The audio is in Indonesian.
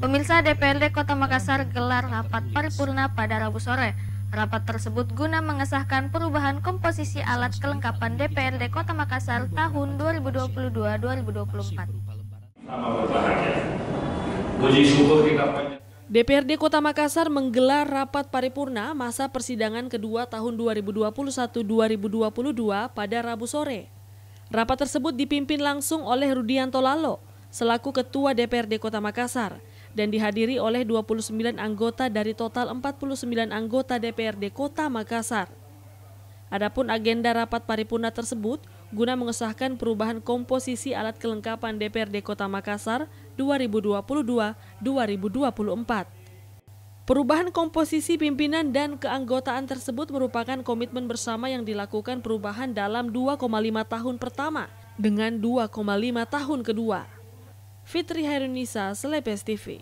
Pemirsa DPRD Kota Makassar gelar rapat paripurna pada Rabu sore. Rapat tersebut guna mengesahkan perubahan komposisi alat kelengkapan DPRD Kota Makassar tahun 2022-2024. DPRD Kota Makassar menggelar rapat paripurna masa persidangan kedua tahun 2021-2022 pada Rabu sore. Rapat tersebut dipimpin langsung oleh Rudianto Lalo selaku Ketua DPRD Kota Makassar dan dihadiri oleh 29 anggota dari total 49 anggota DPRD Kota Makassar. Adapun agenda rapat paripurna tersebut guna mengesahkan perubahan komposisi alat kelengkapan DPRD Kota Makassar 2022-2024. Perubahan komposisi pimpinan dan keanggotaan tersebut merupakan komitmen bersama yang dilakukan perubahan dalam 2,5 tahun pertama dengan 2,5 tahun kedua. Fitri Hairunisa, Selepes TV.